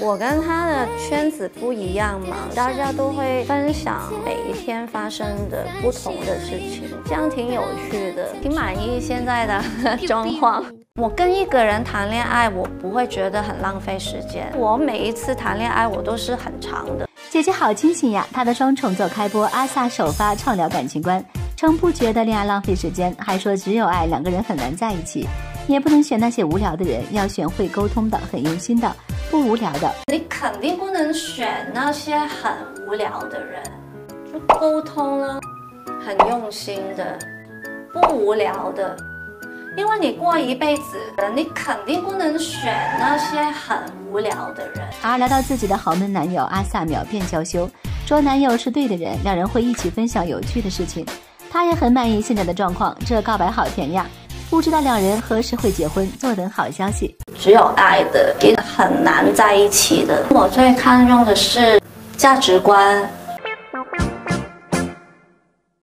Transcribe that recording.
我跟他的圈子不一样嘛，大家都会分享每一天发生的不同的事情，这样挺有趣的，挺满意现在的 状况。我跟一个人谈恋爱，我不会觉得很浪费时间。我每一次谈恋爱，我都是很长的。姐姐好清醒呀！她的双重奏开播，阿萨首发畅聊感情观，称不觉得恋爱浪费时间，还说只有爱两个人很难在一起，也不能选那些无聊的人，要选会沟通的、很用心的。不无聊的，你肯定不能选那些很无聊的人。就沟通呢，很用心的，不无聊的。因为你过一辈子，你肯定不能选那些很无聊的人。而聊到自己的豪门男友阿萨秒变娇羞，说男友是对的人，两人会一起分享有趣的事情。他也很满意现在的状况，这告白好甜呀。不知道两人何时会结婚，坐等好消息。只有爱的也很难在一起的。我最看重的是价值观。